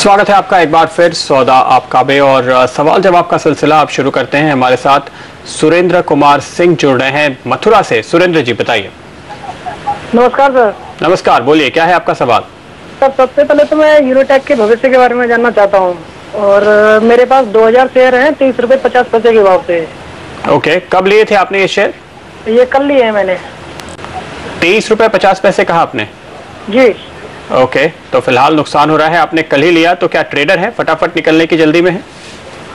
स्वागत है आपका एक बार फिर सौदा आपका बे और सवाल जवाब का सिलसिला आप शुरू करते हैं। हमारे साथ सुरेंद्र कुमार सिंह जुड़ रहे हैं मथुरा से। सुरेंद्र जी बताइए। नमस्कार सर। नमस्कार बोलिए क्या है आपका सवाल? सर सबसे पहले तो मैं यूरोटेक के भविष्य के बारे में जानना चाहता हूँ। और मेरे पास 2000 शेयर हैं तीस रूपए पचास पैसे के भाव से। ओके कब लिए थे आपने ये शेयर? ये कल लिए हैं मैंने। तेईस रूपए पचास पैसे कहा आपने? जी। ओके तो फ़िलहाल नुकसान हो रहा है आपने कल ही लिया तो क्या ट्रेडर है? फटाफट निकलने की जल्दी में है?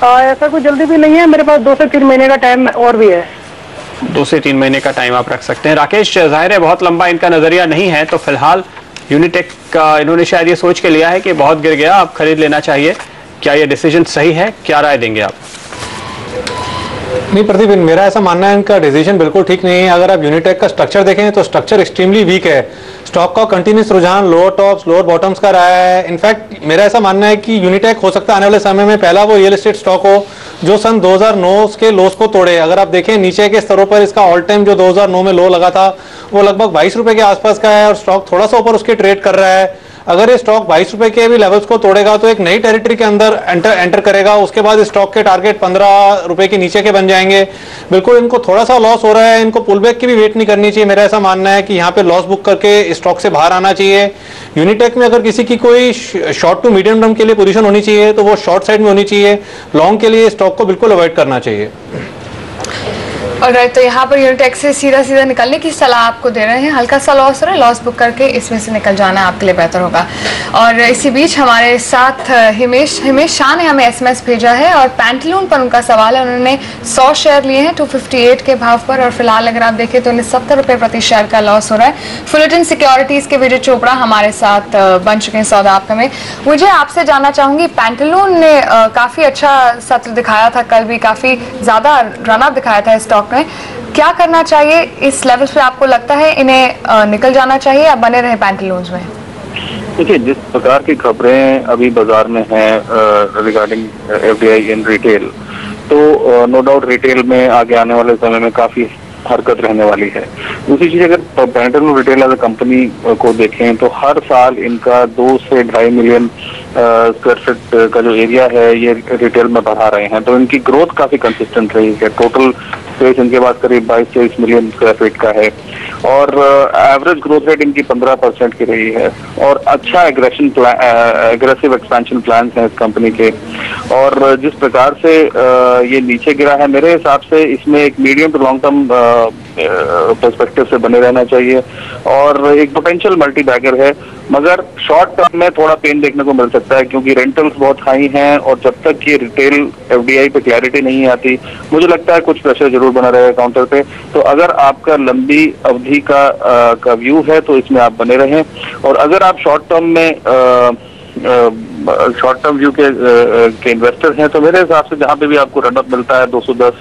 आ, ऐसा कोई जल्दी भी नहीं है मेरे पास दो से तीन महीने का टाइम और भी है। दो से तीन महीने का टाइम आप रख सकते हैं। राकेश ज़ाहिर है बहुत लंबा इनका नज़रिया नहीं है तो फ़िलहाल यूनिटेक का इन्होंने शायद ये सोच के लिया है कि बहुत गिर गया आप खरीद लेना चाहिए। क्या ये डिसीज़न सही है? क्या राय देंगे आप? नहीं, प्रदीप मेरा ऐसा मानना है, इनका डिसीज़न बिल्कुल ठीक नहीं है। अगर आप यूनिटेक का स्ट्रक्चर देखें तो स्ट्रक्चर एक्सट्रीमली वीक है। स्टॉक का कंटिन्यूस रुझान लोअर टॉप्स लोअर बॉटम्स का रहा है। इनफैक्ट मेरा ऐसा मानना है कि यूनिटेक हो सकता है, आने वाले समय में पहला वो रियल एस्टेट स्टॉक हो, जो सन 2009 के लोस को तोड़े। अगर आप देखें, नीचे के स्तरों पर इसका ऑल टाइम जो 2009 में लो लगा था, वो लगभग बाईस रुपए के आसपास का है और स्टॉक थोड़ा सा ऊपर उसके ट्रेड कर रहा है। अगर ये स्टॉक बाईस रुपए के भी लेवल्स को तोड़ेगा तो एक नई टेरिटरी के अंदर एंटर एंटर करेगा, उसके बाद स्टॉक के टारगेट पंद्रह रुपए के नीचे के बन जाएँगे। बिल्कुल इनको थोड़ा सा लॉस हो रहा है, इनको पुल बैक की भी वेट नहीं करनी चाहिए, मेरा ऐसा मानना है कि यहाँ पे लॉस बुक करके स्टॉक से बाहर आना चाहिए। यूनिटेक में अगर किसी की कोई शॉर्ट टू मीडियम टर्म के लिए पोजिशन होनी चाहिए तो वो शॉर्ट साइड में होनी चाहिए। लॉन्ग के लिए स्टॉक को बिल्कुल अवॉइड करना चाहिए। राइट तो यहाँ पर यूनिटेक से सीधा सीधा निकलने की सलाह आपको दे रहे हैं। हल्का सा लॉस हो रहा है लॉस बुक करके इसमें से निकल जाना आपके लिए बेहतर होगा। और इसी बीच हमारे साथ हिमेश हिमेश शाह ने हमें एसएमएस भेजा है और पैंटलून पर उनका सवाल है। उन्होंने सौ शेयर लिए हैं 258 के भाव पर और फ़िलहाल अगर आप देखें तो उन्हें सत्तर रुपये प्रति शेयर का लॉस हो रहा है। फुलेटिन सिक्योरिटीज़ के विजय चोपड़ा हमारे साथ बन चुके हैं सौदा आपका में। मुझे आपसे जानना चाहूँगी पैंटलून ने काफ़ी अच्छा सत्र दिखाया था, कल भी काफ़ी ज़्यादा रनअप दिखाया था स्टॉक में क्या करना चाहिए? इस लेवल पे आपको लगता है इन्हें निकल जाना चाहिए या बने रहे पैंटलून्स में? देखिए, जिस प्रकार की खबरें अभी बाज़ार में हैं regarding F D in retail तो नो डाउट रिटेल में आगे आने वाले समय में काफ़ी हरकत रहने वाली है। दूसरी चीज़, अगर पैंटलून रिटेल एज कंपनी को देखें तो हर साल इनका दो से ढाई मिलियन स्क्वायर फीट का जो एरिया है, ये रिटेल में बढ़ा रहे हैं। तो इनकी ग्रोथ काफ़ी कंसिस्टेंट रही है। टोटल स्पेस इनके पास करीब बाईस, तेईस मिलियन स्क्वायर फीट का है। और एवरेज ग्रोथ रेट इनकी पंद्रह परसेंट की रही है। और अच्छा एग्रेशन एग्रेसिव एक्सपेंशन प्लान हैं इस कंपनी के। और जिस प्रकार से ये नीचे गिरा है, मेरे हिसाब से इसमें एक medium to long term perspective से बने रहना चाहिए। और एक पोटेंशियल मल्टी बैगर है मगर शॉर्ट टर्म में थोड़ा पेन देखने को मिल सकता है क्योंकि रेंटल्स बहुत हाई हैं और जब तक ये रिटेल एफडीआई पे क्लैरिटी नहीं आती मुझे लगता है कुछ प्रेशर ज़रूर बना रहेगा काउंटर पे। तो अगर आपका लंबी अवधि का आ, का व्यू है तो इसमें आप बने रहें। और अगर आप शॉर्ट टर्म में शॉर्ट टर्म व्यू के, के इन्वेस्टर हैं तो मेरे हिसाब से जहाँ पे भी आपको रनअप मिलता है 210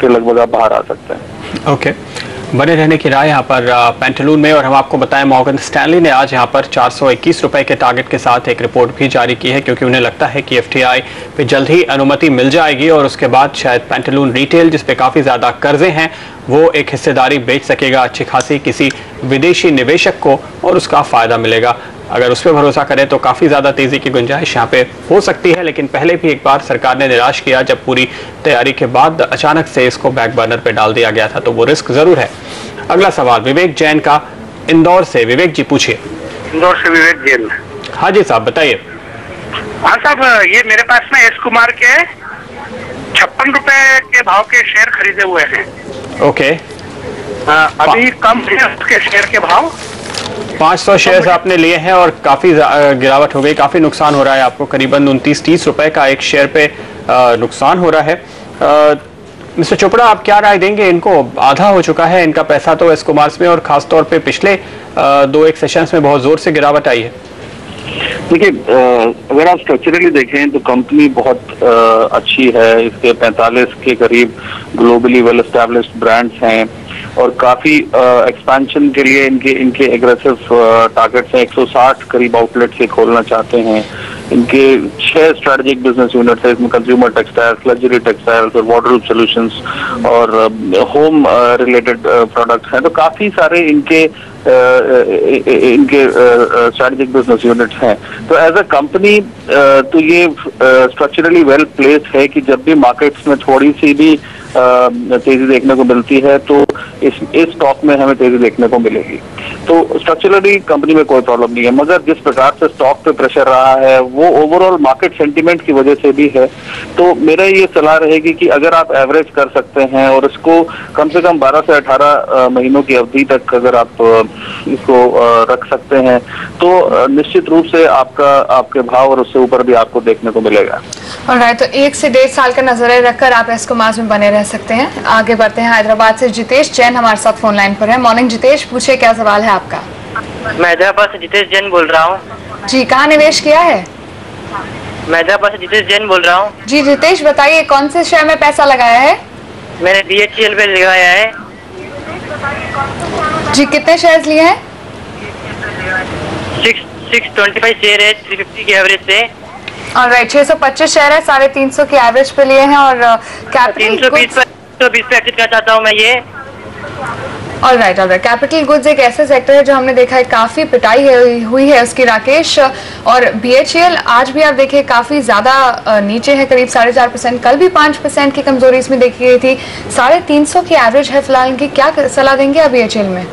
के लगभग आप बाहर आ सकते हैं। ओके बने रहने की राय यहाँ पर पेंटलून में और हम आपको बताएँ मॉर्गन स्टैनली ने आज यहाँ पर चार रुपए के टारगेट के साथ एक रिपोर्ट भी जारी की है क्योंकि उन्हें लगता है कि एफटीआई पे जल्द ही अनुमति मिल जाएगी और उसके बाद शायद पेंटलून रिटेल जिसपे काफ़ी ज़्यादा कर्जे हैं, वो एक हिस्सेदारी बेच सकेगा अच्छी खासी किसी विदेशी निवेशक को और उसका फ़ायदा मिलेगा। अगर उस पर भरोसा करें तो काफ़ी ज़्यादा तेज़ी की गुंजाइश यहाँ पे हो सकती है लेकिन पहले भी एक बार सरकार ने निराश किया जब पूरी तैयारी के बाद अचानक से इसको बैक बर्नर पे डाल दिया गया था तो वो रिस्क ज़रूर है। अगला सवाल विवेक जैन का इंदौर से। विवेक जी पूछिए। इंदौर से विवेक जैन। हाँ जी साहब बताइए। हाँ साहब ये मेरे पास में एस कुमार के छप्पन रुपए के भाव के शेयर खरीदे हुए हैं। ओके। आ, अभी कम है उसके शेयर के भाव। 500 शेयर्स आपने लिए हैं और काफ़ी गिरावट हो गई, काफ़ी नुकसान हो रहा है आपको, करीबन उनतीस तीस रुपए का एक शेयर पे नुकसान हो रहा है। मिस्टर चोपड़ा, आप क्या राय देंगे? इनको आधा हो चुका है, इनका पैसा तो एस कुमार्स में और खासतौर पे पिछले दो एक सेशंस में बहुत ज़ोर से गिरावट आई है। देखिए अगर आप स्ट्रक्चरली देखें तो कंपनी बहुत अच्छी है। इसके 45 के करीब ग्लोबली वेल एस्टेब्लिश्ड ब्रांड्स हैं। और काफ़ी एक्सपेंशन के लिए इनके इनके एग्रेसिव टारगेट्स हैं। 160 करीब आउटलेट से खोलना चाहते हैं। इनके छह स्ट्रेटेजिक बिज़नेस यूनिट्स है। इसमें कंज्यूमर टेक्सटाइल्स लग्जरी टेक्सटाइल्स और वाटर सॉल्यूशंस और होम रिलेटेड प्रोडक्ट्स हैं। तो काफ़ी सारे इनके इनके स्ट्रेटेजिक बिज़नेस यूनिट्स हैं। तो एज अ कंपनी तो ये स्ट्रक्चरली वेल प्लेस है कि जब भी मार्केट्स में थोड़ी सी भी अ, तेज़ी देखने को मिलती है तो इस इस स्टॉक में हमें तेज़ी देखने को मिलेगी। तो स्ट्रक्चरली कंपनी में कोई प्रॉब्लम नहीं है, मगर जिस प्रकार से स्टॉक पे प्रेशर रहा है, वो ओवरऑल मार्केट सेंटीमेंट की वजह से भी है। तो मेरा ये सलाह रहेगी कि अगर आप एवरेज कर सकते हैं और इसको कम से कम 12 से 18 महीनों की अवधि तक अगर आप इसको रख सकते हैं तो निश्चित रूप से आपका, आपके भाव और उससे ऊपर भी आपको देखने को मिलेगा। और तो एक से डेढ़ साल का नज़र रखकर आप एस्को मास में बने रह। सकते हैं। आगे बढ़ते हैं हैदराबाद से जितेश जैन हमारे साथ फ़ोन लाइन पर है। मॉर्निंग जितेश पूछे क्या सवाल है आपका? मैं हैदराबाद से जितेश जैन बोल रहा हूँ। जी कहाँ निवेश किया है? मैं हैदराबाद से जितेश जैन बोल रहा हूँ। जी जितेश बताइए कौन से शेयर में पैसा लगाया है? मैंने बी एच पे लगाया है। जी कितने शेयर्स लिए हैं? Six six twenty five share है थ्री फिफ्टी के एवरेज से। और राइट छह सौ पच्चीस शेयर है साढ़े तीन सौ के एवरेज पे लिए हैं और तीन सौ बीस कैपिटल पर बीस पे एग्जिट करना चाहता हूँ मैं ये। All right right capital goods एक ऐसा सेक्टर है जो हमने देखा है काफ़ी पिटाई है, हुई है उसकी राकेश और बीएचईएल आज भी आप देखिए काफ़ी ज़्यादा नीचे है करीब साढ़े चार परसेंट कल भी पाँच परसेंट की कमज़ोरी इसमें देखी गई थी। साढ़े तीन सौ की एवरेज है फ़िलहाल इनकी क्या सलाह देंगे आप बीएचईएल में?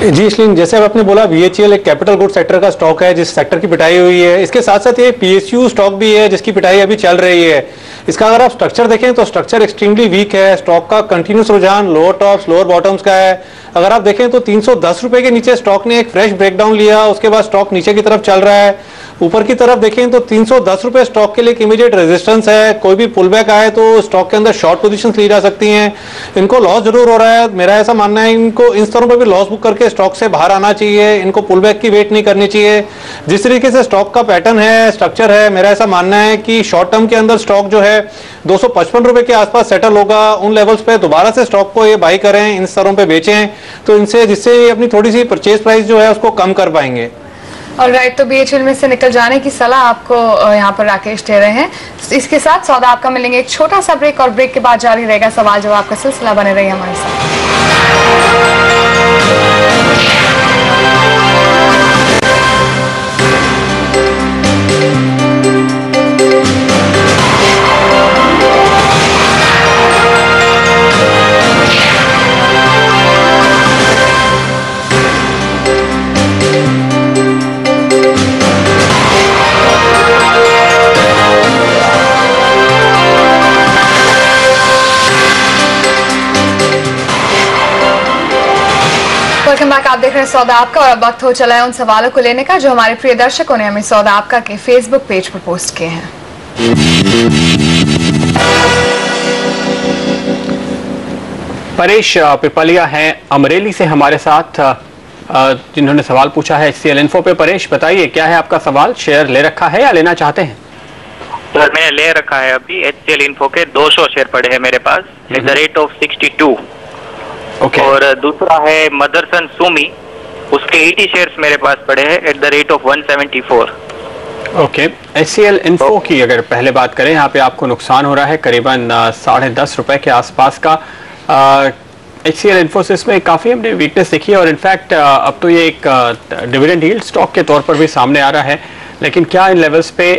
जी, इसलिए जैसे अब आपने बोला बीएचईएल एक कैपिटल गुड सेक्टर का स्टॉक है, जिस सेक्टर की पिटाई हुई है। इसके साथ साथ ये पीएसयू स्टॉक भी है, जिसकी पिटाई अभी चल रही है। इसका अगर आप स्ट्रक्चर देखें तो स्ट्रक्चर एक्सट्रीमली वीक है। स्टॉक का कंटिन्यूस रुझान लोअर टॉप्स लोअर बॉटम्स का है। अगर आप देखें तो तीन रुपए के नीचे स्टॉक ने एक फ्रेश ब्रेकडाउन लिया। उसके बाद स्टॉक नीचे की तरफ़ चल रहा है। ऊपर की तरफ़ देखें तो 310 रुपए स्टॉक के लिए एक इमीडिएट रेजिस्टेंस है। कोई भी पुल बैक आए तो स्टॉक के अंदर शॉर्ट पोजीशंस ली जा सकती हैं। इनको लॉस ज़रूर हो रहा है। मेरा ऐसा मानना है, इनको इन स्तरों पर भी लॉस बुक करके स्टॉक से बाहर आना चाहिए, इनको पुल बैक की वेट नहीं करनी चाहिए। जिस तरीके से स्टॉक का पैटर्न है स्ट्रक्चर है, मेरा ऐसा मानना है कि शॉर्ट टर्म के अंदर स्टॉक जो है, दो रुपए के आसपास सेटल होगा उन लेवल्स पे। दोबारा से स्टॉक को ये बाई करें, इन स्तरों पे बेचें तो इनसे, जिससे अपनी थोड़ी सी परचेज प्राइस जो है, उसको कम कर पाएँगे। और राइट तो बीएचएल में से निकल जाने की सलाह आपको यहाँ पर राकेश दे रहे हैं। इसके साथ सौदा आपका मिलेंगे। एक छोटा सा ब्रेक और ब्रेक के बाद जारी रहेगा सवाल जवाब का सिलसिला। बने रहिए हमारे साथ। Welcome back. आप देख रहे हैं सौदा आपका और अब वक्त हो चला है उन सवालों को लेने का जो हमारे प्रिय दर्शकों ने हमें सौदा आपका के फेसबुक पेज पर पोस्ट किए हैं। परेश पिपलिया हैं अमरेली से हमारे साथ जिन्होंने सवाल पूछा है एच इन्फो पे। परेश बताइए क्या है आपका सवाल? शेयर ले रखा है या लेना चाहते हैं? सर मैंने ले रखा है अभी एच सी एल इन्फो के। 200 शेयर पड़े हैं मेरे पास। At the rate of 62 okay और दूसरा है मदरसन सुमी। उसके 80 शेयर्स मेरे पास पड़े हैं at the rate of 174 okay H Info की अगर पहले बात करें यहाँ पे आपको नुकसान हो रहा है करीबन साढ़े दस रुपए के आसपास का। एच सी एल इन्फोसिस में काफ़ी हमने वीकनेस देखी है और इनफैक्ट अब तो ये एक डिविडेंड यील्ड स्टॉक के तौर पर भी सामने आ रहा है। लेकिन क्या इन लेवल्स पे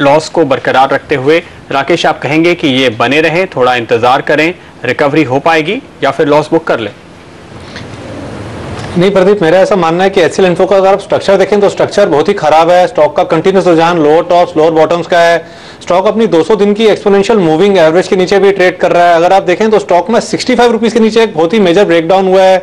लॉस को बरकरार रखते हुए। राकेश, आप कहेंगे कि ये बने रहें, थोड़ा इंतज़ार करें, रिकवरी हो पाएगी या फिर लॉस बुक कर लें? नहीं प्रदीप, मेरा ऐसा मानना है कि एच इन्फो का अगर आप स्ट्रक्चर देखें तो स्ट्रक्चर बहुत ही खराब है। स्टॉक का कंटिन्यूस रुझान लोअर टॉप्स लोअर बॉटम्स का है। स्टॉक अपनी 200 दिन की एक्सपोनेंशियल मूविंग एवरेज के नीचे भी ट्रेड कर रहा है। अगर आप देखें तो स्टॉक में 65 रुपीस के नीचे एक बहुत ही मेजर ब्रेकडाउन हुआ है।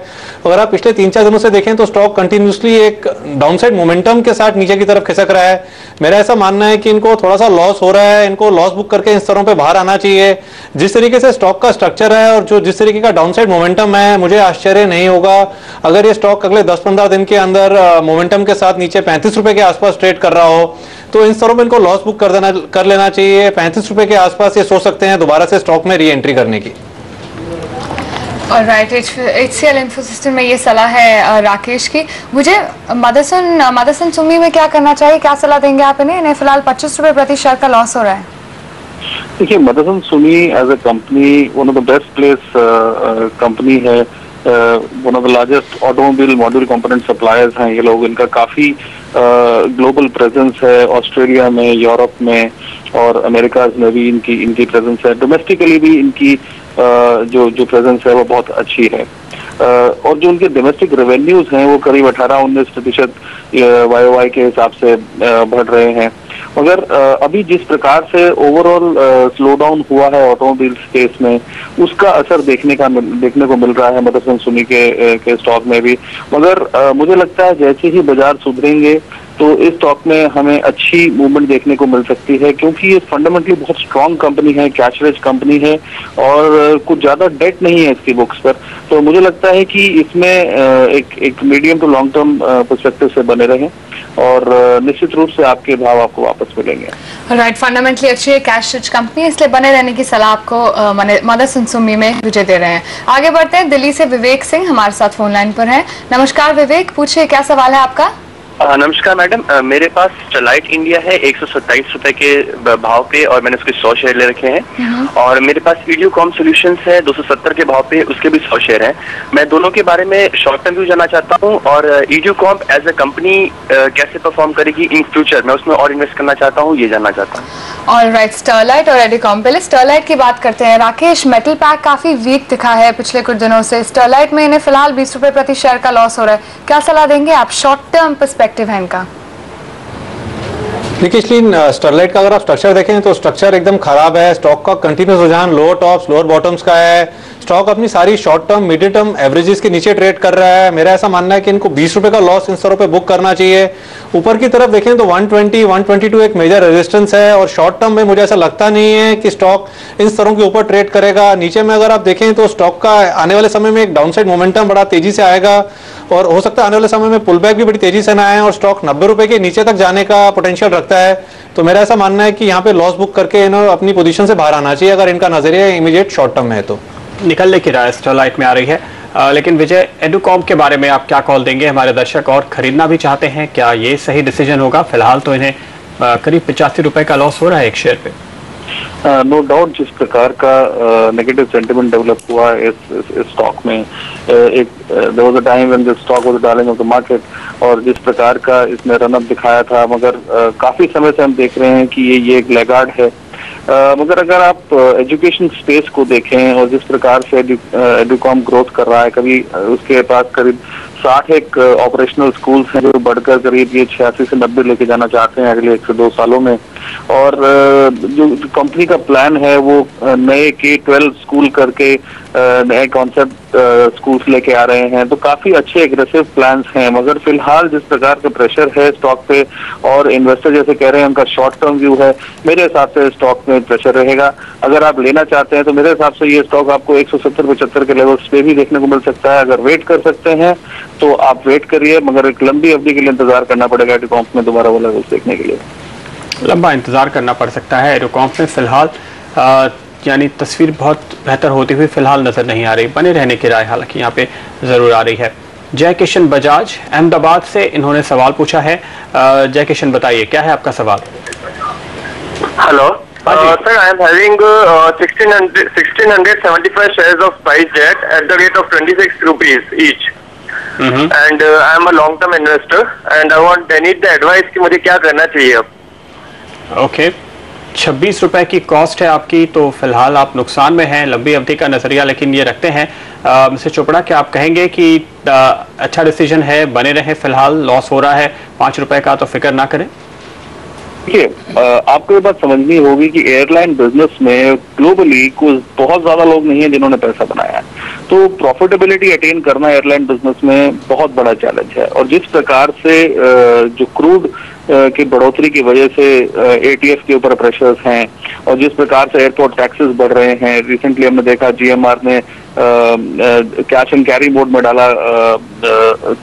अगर आप पिछले तीन चार दिनों से देखें तो स्टॉक कंटिन्यूसली एक डाउनसाइड मोमेंटम के साथ नीचे की तरफ़ खिसक रहा है। मेरा ऐसा मानना है कि इनको थोड़ा सा लॉस हो रहा है। इनको लॉस बुक करके इन स्तरों पर बाहर आना चाहिए। जिस तरीके से स्टॉक का स्ट्रक्चर है और जो जिस तरीके का डाउनसाइड मोमेंटम है, मुझे आश्चर्य नहीं होगा। अगर ये स्टॉक अगले 10-15 दिन के अंदर मोमेंटम के साथ नीचे पैंतीस रुपए के आसपास ट्रेड कर रहा हो तो इन स्तरों में इनको लॉस बुक कर देना कर लेना चाहिए। पैंतीस रुपए के आसपास ये सोच सकते हैं दोबारा से स्टॉक में री एंट्री करने की। और right H C L Infosystem में ये सलाह है राकेश की। मुझे मदरसन मदरसन सुमी में क्या करना चाहिए? क्या सलाह देंगे आप इन्हें? इन्हें फ़िलहाल पच्चीस रुपये प्रति शेयर का लॉस हो रहा है। देखिए Motherson Sumi as a company one of the best place company है। One of the largest automobile module component suppliers हैं ये लोग। इनका काफ़ी ग्लोबल प्रेजेंस है ऑस्ट्रेलिया में यूरोप में और अमेरिका में भी इनकी इनकी प्रेजेंस है। डोमेस्टिकली भी इनकी आ, जो जो प्रेजेंस है वो बहुत अच्छी है। और जो उनके डोमेस्टिक रेवेन्यूज हैं, वो करीब 18-19 प्रतिशत वाई के हिसाब से बढ़ रहे हैं। मगर अभी जिस प्रकार से ओवरऑल स्लोडाउन हुआ है ऑटोमोबाइल स्पेस में, उसका असर देखने का देखने को मिल रहा है मदरसन सुनी के के स्टॉक में भी। मगर मुझे लगता है जैसे ही बाज़ार सुधरेंगे तो इस स्टॉक में हमें अच्छी मूवमेंट देखने को मिल सकती है, क्योंकि ये फंडामेंटली बहुत स्ट्रांग कंपनी है कैश रिच कंपनी है, और कुछ ज़्यादा डेट नहीं है इसकी बुक्स पर। तो मुझे लगता है कि इसमें एक एक medium to long term perspective से बने रहें, और निश्चित रूप से आपके भाव आपको वापस मिलेंगे। राइट फंडामेंटली अच्छी है कैश रिच कंपनी इसलिए बने रहने की सलाह आपको मदर मने- मदरसन सुमी में विजय दे रहे हैं। आगे बढ़ते हैं, दिल्ली से विवेक सिंह हमारे साथ फ़ोन लाइन पर हैं। नमस्कार विवेक, पूछिए, क्या सवाल है आपका? नमस्कार मैडम। मेरे पास स्टरलाइट इंडिया है एक सौ सत्ताईस रूपए के भाव पे और मैंने उसके सौ शेयर ले रखे हैं। और मेरे पास वीडियोकॉम सॉल्यूशंस है दो सौ सत्तर के भाव पे उसके भी सौ शेयर हैं। मैं दोनों के बारे में शॉर्ट टर्म व्यू जानना चाहता हूँ और ईडियोकॉम एज अ कंपनी कैसे परफॉर्म करेगी इन फ्यूचर मैं उसमें और इन्वेस्ट करना चाहता हूँ ये जानना चाहता हूँ। राइट स्टरलाइट और एडिकॉम पहले स्टरलाइट की बात करते हैं। राकेश मेटल पैक काफ़ी वीक दिखा है पिछले कुछ दिनों से। स्टरलाइट में इन्हें फ़िलहाल बीस रुपए प्रति शेयर का लॉस हो रहा है। क्या सलाह देंगे आप? शॉर्ट टर्म पर्सपेक्टिव है इनका। देखिए, इसलिए स्टरलाइट का अगर आप स्ट्रक्चर देखें तो स्ट्रक्चर एकदम खराब है। स्टॉक का कंटिन्यूस रुझान लोअर टॉप्स लोअर बॉटम्स का है। स्टॉक अपनी सारी short term medium term averages के नीचे ट्रेड कर रहा है। मेरा ऐसा मानना है कि इनको बीस रुपए का लॉस इन स्तरों पे बुक करना चाहिए। ऊपर की तरफ़ देखें तो 120 122 एक मेजर रेजिस्टेंस है और शॉर्ट टर्म में मुझे ऐसा लगता नहीं है कि स्टॉक इन स्तरों के ऊपर ट्रेड करेगा। नीचे में अगर आप देखें तो स्टॉक का आने वाले समय में एक डाउनसाइड मोमेंटम बड़ा तेज़ी से आएगा। और हो सकता है आने वाले समय में पुल बैक भी बड़ी तेज़ी से ना आए और स्टॉक नब्बे रुपए के नीचे तक जाने का पोटेंशियल रखता है। तो मेरा ऐसा मानना है कि यहाँ पे लॉस बुक करके इन्हें अपनी पोजीशन से बाहर आना चाहिए। अगर इनका नज़रिया इमीडिएट शॉर्ट टर्म है तो। निकलने की राय स्टरलाइट में आ रही है। अ, लेकिन विजय एडुकॉम के बारे में आप क्या कॉल देंगे? हमारे दर्शक और खरीदना भी चाहते हैं। क्या ये सही डिसीज़न होगा? फ़िलहाल तो इन्हें करीब पिचासी रुपए का लॉस हो रहा है एक शेयर पे। नो डाउट जिस प्रकार का नेगेटिव सेंटिमेंट डेवलप हुआ इस स्टॉक में. Uh, एक was a time when the stock was darling of the market और जिस प्रकार का इसने रन अप दिखाया था मगर uh, काफ़ी समय से हम देख रहे हैं कि ये ये एक लेगार्ड है. Uh, मगर अगर आप एजुकेशन स्पेस को देखें और जिस प्रकार से एडुकॉम ग्रोथ कर रहा है कभी उसके पास करीब साठ एक ऑपरेशनल स्कूल्स हैं जो बढ़कर करीब ये छियासी से नब्बे लेके जाना चाहते हैं अगले एक से दो सालों में और जो कंपनी का प्लान है वो नए के ट्वेल्व स्कूल करके नए कॉन्सेप्ट स्कूल्स लेके आ रहे हैं। तो काफ़ी अच्छे एग्रेसिव प्लान्स हैं, मगर फ़िलहाल जिस प्रकार का प्रेशर है स्टॉक पे, और इन्वेस्टर जैसे कह रहे हैं, उनका शॉर्ट टर्म व्यू है, मेरे हिसाब से स्टॉक में प्रेशर रहेगा। अगर आप लेना चाहते हैं तो मेरे हिसाब से ये स्टॉक आपको एक सौ सत्तर के लेवल्स पे भी देखने को मिल सकता है। अगर वेट कर सकते हैं तो आप वेट करिए, मगर एक लंबी अवधि के लिए इंतज़ार करना पड़ेगा एडिकॉम्प में दोबारा वो लेवल्स देखने के लिए। लंबा इंतज़ार करना पड़ सकता है एरोकॉम्प में फ़िलहाल यानी तस्वीर बहुत बेहतर होती हुई फ़िलहाल नज़र नहीं आ रही। बने रहने की राय हालाँकि यहाँ पे ज़रूर आ रही है। जय किशन बजाज अहमदाबाद से इन्होंने सवाल पूछा है। जय किशन बताइए क्या है आपका सवाल? Hello sir I am having sixteen hundred sixteen hundred seventy five share of SpiceJet at the rate of twenty six rupees each and I am a long term investor and I want I need the advice कि मुझे क्या करना चाहिए अब? Okay छब्बीस रुपए की cost है आपकी तो फ़िलहाल आप नुकसान में हैं लंबी अवधि का नज़रिया लेकिन ये रखते हैं। मिस्टर चोपड़ा क्या आप कहेंगे कि आ, अच्छा डिसीज़न है बने रहें फ़िलहाल लॉस हो रहा है पाँच रुपए का तो फ़िक्र ना करें? देखिए आपको ये बात समझनी होगी कि एयरलाइन बिज़नेस में ग्लोबली कुछ बहुत ज़्यादा लोग नहीं है जिन्होंने पैसा बनाया है। तो प्रॉफिटेबिलिटी अटेन करना एयरलाइन बिज़नेस में बहुत बड़ा चैलेंज है। और जिस प्रकार से जो क्रूड की बढ़ोतरी की वजह से एटीएफ के ऊपर प्रेशर्स हैं, और जिस प्रकार से एयरपोर्ट टैक्सेस बढ़ रहे हैं रिसेंटली हमने देखा जीएमआर ने कैश एंड कैरी मोड में डाला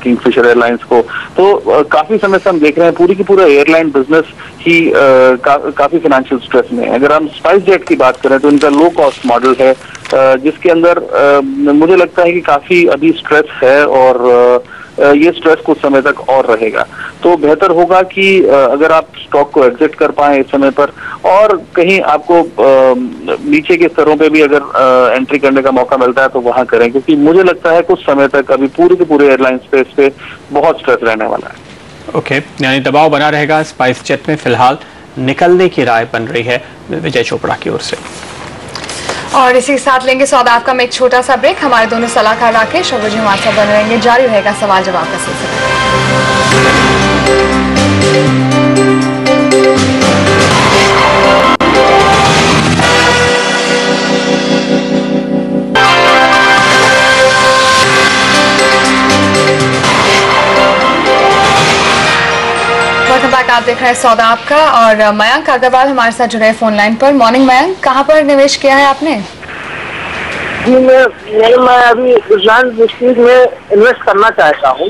किंगफिशर एयरलाइंस को। तो काफ़ी समय से हम देख रहे हैं पूरी की पूरा एयरलाइन बिज़नेस ही का, काफ़ी फाइनेंशियल स्ट्रेस में है। अगर हम स्पाइस जेट की बात करें तो इनका लो कॉस्ट मॉडल है जिसके अंदर मुझे लगता है कि काफ़ी अभी स्ट्रेस है और ये स्ट्रेस कुछ समय तक और रहेगा। तो बेहतर होगा कि अगर आप स्टॉक को एग्जिट कर पाए इस समय पर और कहीं आपको नीचे के स्तरों पे भी अगर एंट्री करने का मौका मिलता है तो वहाँ करें क्योंकि मुझे लगता है कुछ समय तक अभी पूरे के पूरे एयरलाइन स्पेस पे बहुत स्ट्रेस रहने वाला है। ओके okay, यानी दबाव बना रहेगा स्पाइस जेट में फ़िलहाल निकलने की राय बन रही है। विजय चोपड़ा की ओर से। और इसी के साथ लेंगे सौदा आपका में एक छोटा सा ब्रेक हमारे दोनों सलाहकार राकेश और जी हमारे साथ बने रहेंगे। जारी रहेगा सवाल जवाब का सिलसिला। आप देख रहे हैं सौदा आपका और मयंक अग्रवाल हमारे साथ जुड़े फ़ोन लाइन पर। मॉर्निंग मयंक। कहाँ पर निवेश किया है आपने? जी मैं मैं अभी रिलायंस डिस्ट्रीज में इन्वेस्ट करना चाहता हूँ।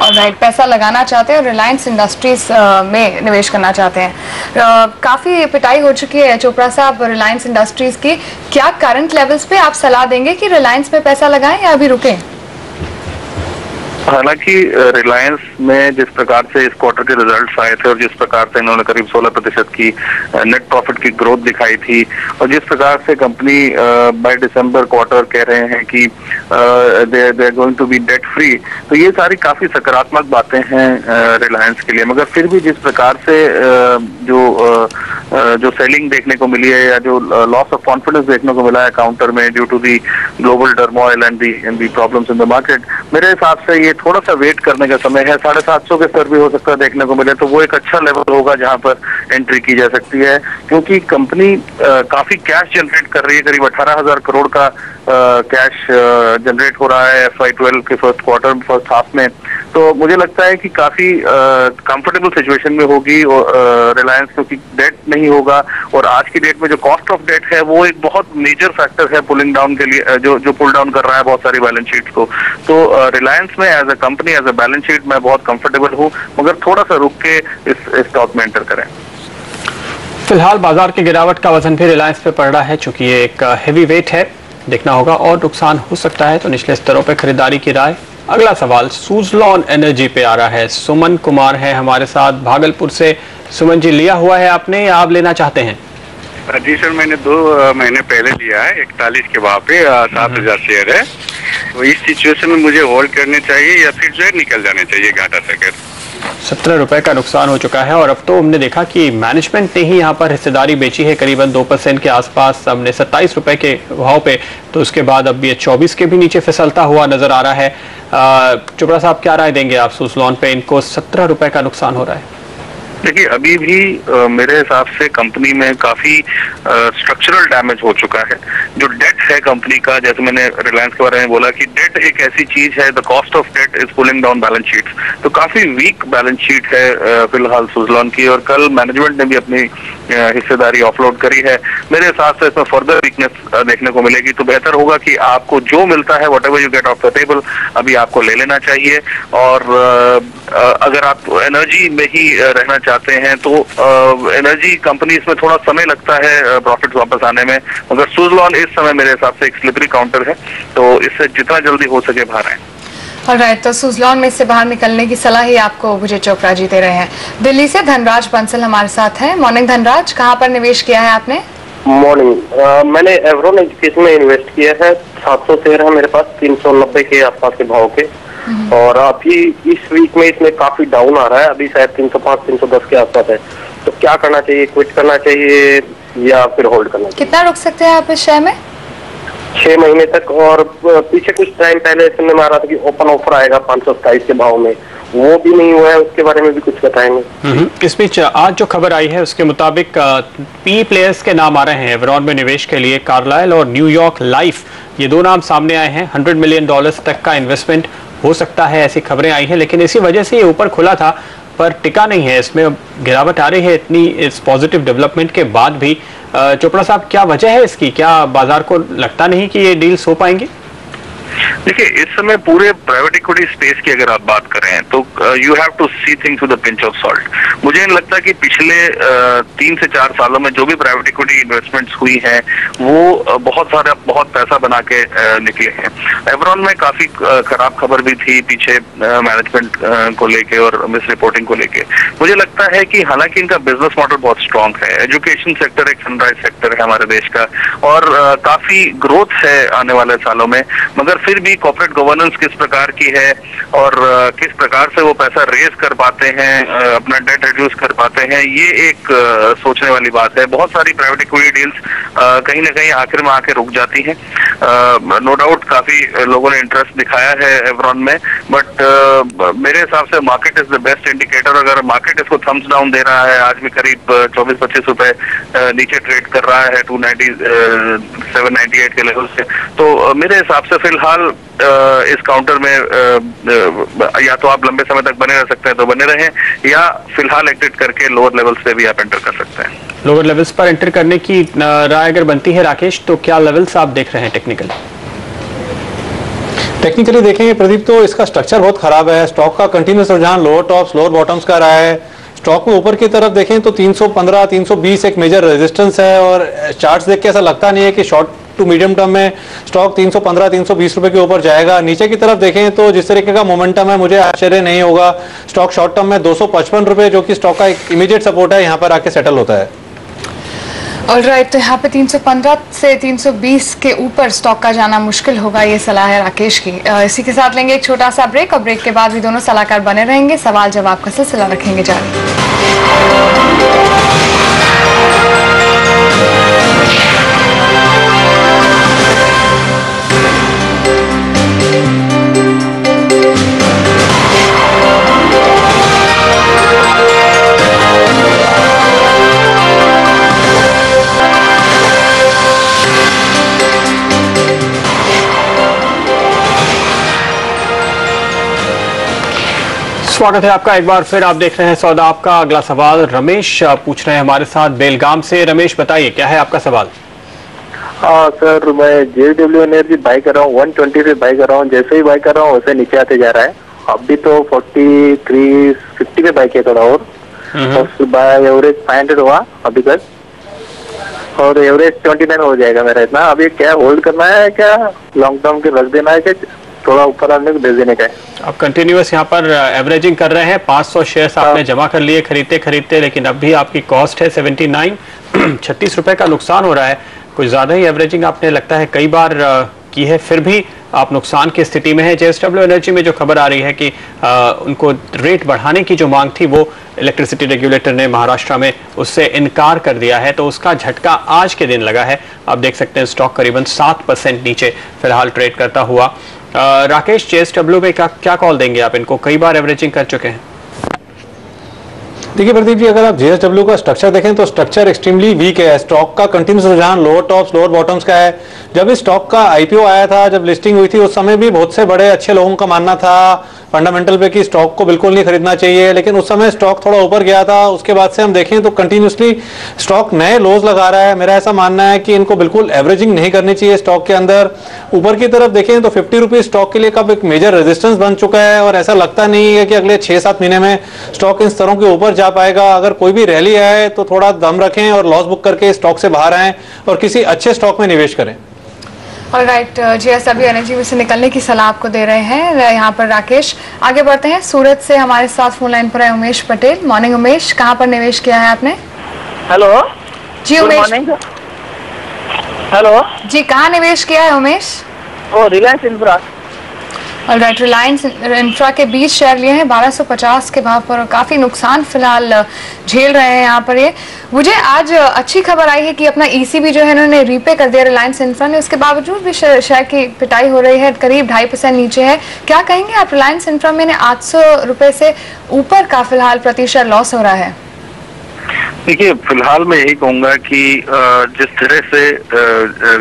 और राइट पैसा लगाना चाहते हैं और रिलायंस इंडस्ट्रीज़ में निवेश करना चाहते हैं। काफ़ी पिटाई हो चुकी है चोपड़ा साहब रिलायंस इंडस्ट्रीज़ की। क्या करंट लेवल्स पे आप सलाह देंगे कि रिलायंस में पैसा लगाएँ या अभी रुकें? हालाँकि रिलायंस में जिस प्रकार से इस क्वार्टर के रिजल्ट्स आए थे और जिस प्रकार से इन्होंने करीब 16 प्रतिशत की नेट प्रॉफिट की ग्रोथ दिखाई थी और जिस प्रकार से कंपनी बाय दिसंबर क्वार्टर कह रहे हैं कि they are going to be debt free तो ये सारी काफ़ी सकारात्मक बातें हैं रिलायंस के लिए। मगर फिर भी जिस प्रकार से जो जो सेलिंग देखने को मिली है या जो लॉस ऑफ़ कॉन्फिडेंस देखने को मिला है काउंटर में due to the global turmoil and the and the problems in the market मेरे हिसाब से ये थोड़ा सा वेट करने का समय है। साढ़े सात सौ के स्तर भी हो सकता है देखने को मिले तो वो एक अच्छा लेवल होगा जहाँ पर एंट्री की जा सकती है। क्योंकि कंपनी काफ़ी कैश जनरेट कर रही है। करीब अठारह हज़ार करोड़ का कैश जनरेट हो रहा है। एफ़ आई ट्वेल्व के फ़र्स्ट क्वार्टर फ़र्स्ट हाफ़ में। तो मुझे लगता है कि काफ़ी कंफर्टेबल सिचुएशन में होगी रिलायंस क्योंकि डेट नहीं होगा और आज की डेट में जो कॉस्ट ऑफ़ डेट है, वो एक बहुत मेजर फैक्टर है पुलिंग डाउन के लिए जो जो पुल डाउन कर रहा है बहुत सारी बैलेंस शीट को। तो रिलायंस में as a company as a balance sheet मैं बहुत कंफर्टेबल हूँ, मगर थोड़ा सा रुक के इस स्टॉक में एंटर करें। फ़िलहाल बाज़ार की गिरावट का वज़न भी रिलायंस पे पड़ रहा है, चूँकि ये एक हैवी वेट है, देखना होगा और नुकसान हो सकता है तो निचले स्तरों पर खरीदारी की राय अगला सवाल सूजलॉन एनर्जी पे आ रहा है। सुमन कुमार है हमारे साथ भागलपुर से। सुमन जी लिया हुआ है आपने या आप लेना चाहते हैं? जी सर मैंने दो महीने पहले लिया है इकतालीस के भाव पे सात हज़ार शेयर है। तो इस सिचुएशन में मुझे होल्ड करने चाहिए या फिर जो है निकल जाने चाहिए घाटा से सत्रह रुपए का नुकसान हो चुका है और अब तो हमने देखा कि मैनेजमेंट ने ही यहाँ पर हिस्सेदारी बेची है, करीबन दो परसेंट के आसपास। हमने सत्ताईस रुपए के भाव पे तो उसके बाद अब ये चौबीस के भी नीचे फिसलता हुआ नज़र आ रहा है। चोपड़ा साहब, क्या राय देंगे आप सुसलॉन पे? इनको सत्रह रुपए का नुकसान हो रहा है। देखिए अभी भी अ, मेरे हिसाब से कंपनी में काफ़ी स्ट्रक्चरल डैमेज हो चुका है। जो डेट है कंपनी का जैसे मैंने रिलायंस के बारे में बोला कि डेट एक ऐसी चीज़ है the cost of debt is pulling down balance sheet तो काफ़ी वीक बैलेंस शीट है फ़िलहाल सुजलॉन की और कल मैनेजमेंट ने भी अपनी हिस्सेदारी ऑफलोड करी है। मेरे हिसाब से इसमें फर्दर वीकनेस देखने को मिलेगी। तो बेहतर होगा कि आपको जो मिलता है whatever you get off the table अभी आपको ले लेना चाहिए। और अगर आप एनर्जी में ही रहना चाहते हैं तो एनर्जी कंपनीज़ में थोड़ा समय लगता है प्रॉफिट वापस आने में। मगर सुजलॉन इस समय मेरे हिसाब से एक स्लिपरी काउंटर है तो इससे जितना जल्दी हो सके बाहर आए। और राइट तो सुजलॉन में से बाहर निकलने की सलाह ही आपको विजय चोपड़ा जी दे रहे हैं। दिल्ली से धनराज बंसल हमारे साथ हैं। मॉर्निंग धनराज कहाँ पर निवेश किया है आपने? मॉर्निंग मैंने एवरोन एजुकेशन में इन्वेस्ट किया है। 700 शेयर है मेरे पास 390 के आसपास के भाव के। और अभी इस वीक में इसमें काफ़ी डाउन आ रहा है। अभी शायद 305 310 के आसपास है। तो क्या करना चाहिए? क्विट करना चाहिए या फिर होल्ड करना चाहिए? कितना रुक सकते हैं आप इस शेयर में? छह महीने तक और पीछे कुछ टाइम पहले सुनने में आ रहा था कि ओपन ऑफ़र आएगा पाँच सौ के भाव में। वो भी नहीं हुआ है उसके बारे में भी कुछ बताएँगे। हम्म, इस बीच आज जो खबर आई है उसके मुताबिक पी प्लेयर्स के नाम आ रहे हैं। एवरॉन में निवेश के लिए कार्लाइल और न्यूयॉर्क लाइफ ये दो नाम सामने आए हैं। 100 मिलियन डॉलर्स तक का इन्वेस्टमेंट हो सकता है ऐसी खबरें आई हैं, लेकिन इसी वजह से ये ऊपर खुला था, पर टिका नहीं है, इसमें गिरावट आ रही है, इतनी इस पॉजिटिव डेवलपमेंट के बाद भी। चोपड़ा साहब, क्या वजह है इसकी? क्या बाज़ार को लगता नहीं कि ये डील्स हो पाएँगे? देखिए इस समय पूरे प्राइवेट इक्विटी स्पेस की अगर आप बात करें तो you have to see things with pinch of salt मुझे नहीं लगता कि पिछले uh, तीन से चार सालों में जो भी प्राइवेट इक्विटी इन्वेस्टमेंट्स हुई हैं वो uh, बहुत सारा बहुत पैसा बना के uh, निकले हैं। एवरॉन में काफ़ी uh, खराब खबर भी थी पीछे मैनेजमेंट uh, को लेके और मिस रिपोर्टिंग को लेके। मुझे लगता है कि हालाँकि इनका बिज़नेस मॉडल बहुत स्ट्रांग है। एजुकेशन सेक्टर एक सनराइज सेक्टर है हमारे देश का और uh, काफ़ी ग्रोथ है आने वाले सालों में। मगर फिर भी कॉर्पोरेट गवर्नेंस किस प्रकार की है और किस प्रकार से वो पैसा रेज कर पाते हैं अपना डेट रिड्यूस कर पाते हैं, ये एक सोचने वाली बात है। बहुत सारी प्राइवेट इक्विटी डील्स कहीं ना कहीं आखिर में आके रुक जाती हैं। नो डाउट काफ़ी लोगों ने इंटरेस्ट दिखाया है एवरॉन में बट मेरे हिसाब से market is the best indicator अगर मार्केट इसको थम्स डाउन दे रहा है, आज भी करीब चौबीस पच्चीस रुपए नीचे ट्रेड कर रहा है टू नाइनटी सेवन एट के लेवल से तो मेरे हिसाब से फ़िलहाल अ, इस काउंटर में या तो आप लंबे समय तक बने रह सकते हैं तो बने रहें या फ़िलहाल एग्जिट करके लोअर लेवल्स पे भी आप एंटर कर सकते हैं। लोअर लेवल्स पर एंटर करने की राय अगर बनती है राकेश तो क्या लेवल्स आप देख रहे हैं टेक्निकल टेक्निकली देखेंगे प्रदीप तो इसका स्ट्रक्चर बहुत खराब है। स्टॉक का कंटिन्यूस रुझान लोअर टॉप्स लोअर बॉटम्स का रहा है। स्टॉक में ऊपर की तरफ़ देखें तो 315 320 एक मेजर रेजिस्टेंस है और चार्ट्स देख के ऐसा लगता नहीं है कि शॉर्ट टू मीडियम टर्म में स्टॉक 315 320 रुपए के ऊपर जाएगा। नीचे की तरफ़ देखें तो जिस तरीके का मोमेंटम है मुझे आश्चर्य नहीं होगा। स्टॉक शॉर्ट टर्म में दो रुपए जो कि स्टॉक का एक इमीडिएट सपोर्ट है यहाँ पर आके सेटल होता है। ऑल राइट right, तो यहाँ पे 315 से 320 के ऊपर स्टॉक का जाना मुश्किल होगा ये सलाह है राकेश की। इसी के साथ लेंगे एक छोटा सा ब्रेक और ब्रेक के बाद भी दोनों सलाहकार बने रहेंगे। सवाल जवाब का सिलसिला रखेंगे जारी। स्वागत है आपका एक बार फिर। आप देख रहे हैं सौदा आपका। अगला सवाल रमेश पूछ रहे हैं हमारे साथ बेलगाम से। रमेश बताइए क्या है आपका सवाल? हाँ सर मैं जेडब्ल्यू एनर्जी बाई कर रहा हूँ। वन ट्वेंटी पे बाई कर रहा हूँ। जैसे ही बाई कर रहा हूँ वैसे नीचे आते जा रहा है। अभी तो फोर्टी थ्री फिफ्टी पे बाई किया थोड़ा और। और बाय एवरेज फाइव हंड्रेड हुआ अभी तक। और एवरेज ट्वेंटी नाइन हो जाएगा मेरा इतना। अभी क्या होल्ड करना है क्या लॉन्ग टर्म के रख देना है क्या? थोड़ा ऊपर आने को भेज देने का है आप कंटिन्यूस यहाँ पर एवरेजिंग कर रहे हैं। 500 शेयर्स आपने जमा कर लिए खरीदते खरीदते लेकिन अब भी आपकी कॉस्ट है 79 छत्तीस रुपए का नुकसान हो रहा है। कुछ ज़्यादा ही एवरेजिंग आपने लगता है कई बार की है फिर भी आप नुकसान की स्थिति में है। जेएसडब्ल्यू एनर्जी में जो खबर आ रही है कि अ, उनको रेट बढ़ाने की जो मांग थी वो इलेक्ट्रिसिटी रेगुलेटर ने महाराष्ट्र में उससे इनकार कर दिया है। तो उसका झटका आज के दिन लगा है। आप देख सकते हैं स्टॉक करीबन सात परसेंट नीचे फ़िलहाल ट्रेड करता हुआ। राकेश जेएसडब्ल्यू में क्या क्या कॉल देंगे आप इनको? कई बार एवरेजिंग कर चुके हैं। देखिए प्रदीप जी, अगर आप जेएसडब्ल्यू का स्ट्रक्चर देखें तो स्ट्रक्चर एक्सट्रीमली वीक है। स्टॉक का कंटिन्यूस रुझान लोअर टॉप्स लोअर बॉटम्स का है। जब इस स्टॉक का आईपीओ आया था, जब लिस्टिंग हुई थी, उस समय भी बहुत से बड़े अच्छे लोगों का मानना था फंडामेंटल पे कि स्टॉक को बिल्कुल नहीं खरीदना चाहिए। लेकिन उस समय स्टॉक थोड़ा ऊपर गया था। उसके बाद से हम देखें तो कंटिन्यूसली स्टॉक नए लोज लगा रहा है। मेरा ऐसा मानना है कि इनको बिल्कुल एवरेजिंग नहीं करनी चाहिए स्टॉक के अंदर। ऊपर की तरफ़ देखें तो फिफ्टी रुपीज़ स्टॉक के लिए कब एक मेजर रेजिस्टेंस बन चुका है। और ऐसा लगता नहीं है कि अगले छह सात महीने में स्टॉक इन स्तरों के ऊपर जा पाएगा। अगर कोई भी रैली आए तो थोड़ा दम रखें और लॉस बुक करके स्टॉक से बाहर आएँ और किसी अच्छे स्टॉक में निवेश करें। और राइट जी एस अभी एनर्जी में से निकलने की सलाह आपको दे रहे हैं यहाँ पर राकेश। आगे बढ़ते हैं सूरत से हमारे साथ फ़ोन लाइन पर है उमेश पटेल। मॉर्निंग उमेश कहाँ पर निवेश किया है आपने? हेलो जी उमेश। हेलो जी कहाँ निवेश किया है उमेश? ओ रिलायंस इंफ्रा और राइट रिलायंस इंफ्रा के बीच शेयर लिए हैं 1250 के भाव पर और काफ़ी नुकसान फ़िलहाल झेल रहे हैं यहाँ पर ये। मुझे आज अच्छी खबर आई है कि अपना ईसीबी जो है इन्होंने रीपे कर दिया रिलायंस इंफ्रा ने। उसके बावजूद भी शेयर की पिटाई हो रही है, करीब ढाई परसेंट नीचे है। क्या कहेंगे आप रिलायंस इंफ्रा में आठ सौ से ऊपर का फ़िलहाल प्रतिशत लॉस हो रहा है? देखिए, फ़िलहाल मैं यही कहूँगा कि जिस तरह से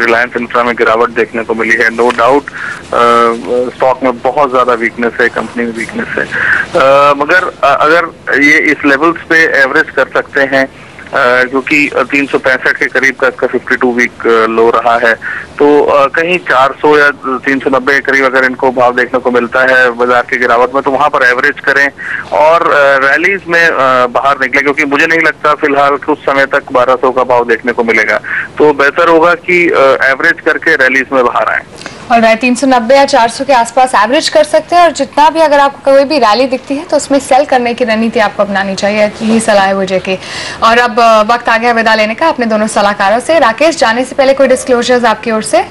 रिलायंस इंफ्रा में गिरावट देखने को मिली है नो डाउट स्टॉक में बहुत ज़्यादा वीकनेस है कंपनी में वीकनेस है। मगर अगर ये इस लेवल्स पे एवरेज कर सकते हैं अ, क्योंकि तीन के करीब का इसका 52 वीक लो रहा है। तो कहीं 400 या 390 के करीब अगर इनको भाव देखने को मिलता है बाज़ार की गिरावट में तो वहाँ पर एवरेज करें। और रैलीज में बाहर निकले क्योंकि मुझे नहीं लगता फ़िलहाल कुछ समय तक 1200 का भाव देखने को मिलेगा। तो बेहतर होगा कि एवरेज करके रैलीज में बाहर आए। और तीन सौ नब्बे या चार सौ के आसपास एवरेज कर सकते हैं और जितना भी अगर आपको कोई भी रैली दिखती है तो उसमें सेल करने की रणनीति आपको अपनानी चाहिए। यही सलाह है मुझे की और अब वक्त आ गया विदा लेने का। अपने दोनों सलाहकारों से। राकेश जाने से पहले कोई डिस्क्लोजर्स आपकी ओर से?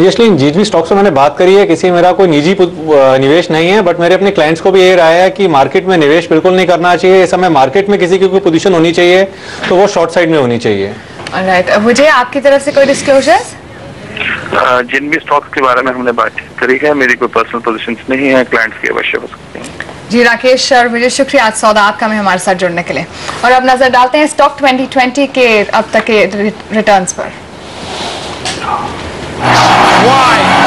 यशलिन जिस भी स्टॉक से मैंने बात करी है। किसी मेरा कोई निजी निवेश नहीं है बट मेरे अपने क्लाइंट्स को भी यही राय है कि मार्केट में निवेश बिल्कुल नहीं करना चाहिए। इस समय मार्केट में किसी की कोई पोजीशन होनी चाहिए तो वो शॉर्ट साइड में होनी चाहिए। राइट मुझे आपकी तरफ़ से कोई डिस्क्लोजर्स जिन भी स्टॉक्स के बारे में हमने बातचीत करी है मेरी कोई पर्सनल पोजिशन नहीं है क्लाइंट्स की अवश्य हो सकती है। जी राकेश और मुझे शुक्रिया आज सौदा आपका में हमारे साथ जुड़ने के लिए। और अब नज़र डालते हैं स्टॉक 2020 के अब तक के रिटर्न्स पर। Why?